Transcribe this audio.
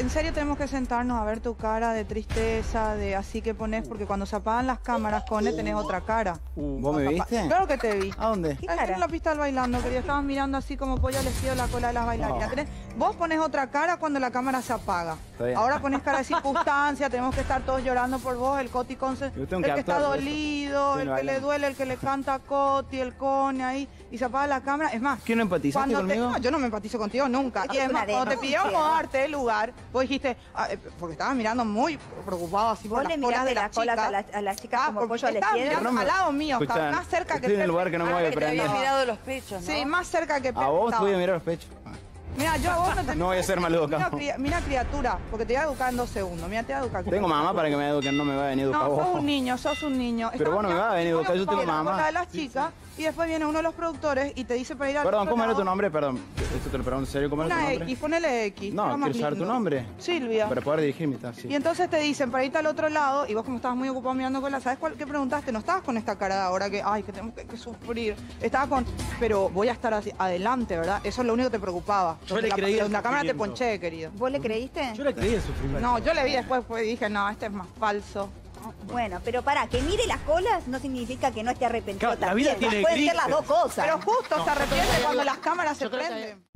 en serio tenemos que sentarnos a ver tu cara de tristeza, de así que pones, porque cuando se apagan las cámaras, Cone, tenés otra cara. ¿Vos me viste? Claro que te vi. ¿A dónde? Ahí en la pista del bailando, quería estabas mirando así como pollo al estilo la cola de las bailarinas. Tenés- Vos pones otra cara cuando la cámara se apaga. Ahora pones cara de circunstancia, tenemos que estar todos llorando por vos, el Coti Conce, Yo el que, que está dolido, el que le duele, el que le canta a Coti, el Cone ahí, y se apaga la cámara. Es más, ¿Qué no empatizaste te- conmigo? no, yo no me empatizo contigo nunca. Y Es más, cuando te pidieron denuncia. darte el lugar, vos dijiste, ah, eh, porque estabas mirando muy preocupado así por Vos las le colas de las las colas chicas. a las- a las chicas Ah, como porque pollo a la piedra. mirando al lado mío, Escuchá, más cerca que estoy en el lugar que no me voy a Ah, que te prender. había mirado los pechos, ¿no? Sí, más cerca que. A vos estaba. voy a mirar los pechos. Mira, yo a vos no te No voy a ser maleducado. Mira, cri- mira, criatura, porque te voy a educar en dos segundos. Mira, te voy a educar. Tengo mamá para que me eduquen, no me va a venir a educar No, sos vos. un niño, sos un niño. Pero vos no me vas a venir a educar, yo tengo mamá. La de las chicas, y después viene uno de los productores y te dice para ir al Perdón, otro ¿cómo era tu nombre? Perdón, esto te lo pregunto en serio, ¿cómo era tu Una nombre? X, ponele X. No, ¿quieres saber tu nombre? Silvia. Para poder dirigirme, está, sí. Y entonces te dicen para irte al otro lado, y vos como estabas muy ocupado mirando con la, ¿sabes cuál, qué preguntaste? No estabas con esta cara de ahora que, ay, que tenemos que, que sufrir. Estaba con, pero voy a estar así, adelante, ¿verdad? Eso es lo único que te preocupaba. Yo le la, creí donde la cámara te ponché, querido. ¿Vos le creíste? Yo le creí el sufrimiento. No, yo le vi después, pues dije, no, este es más falso. Bueno, pero para que mire las colas no significa que no esté arrepentido Claro, la vida también. tiene Pueden ser las dos cosas. Pero justo se arrepiente cuando las cámaras se prenden.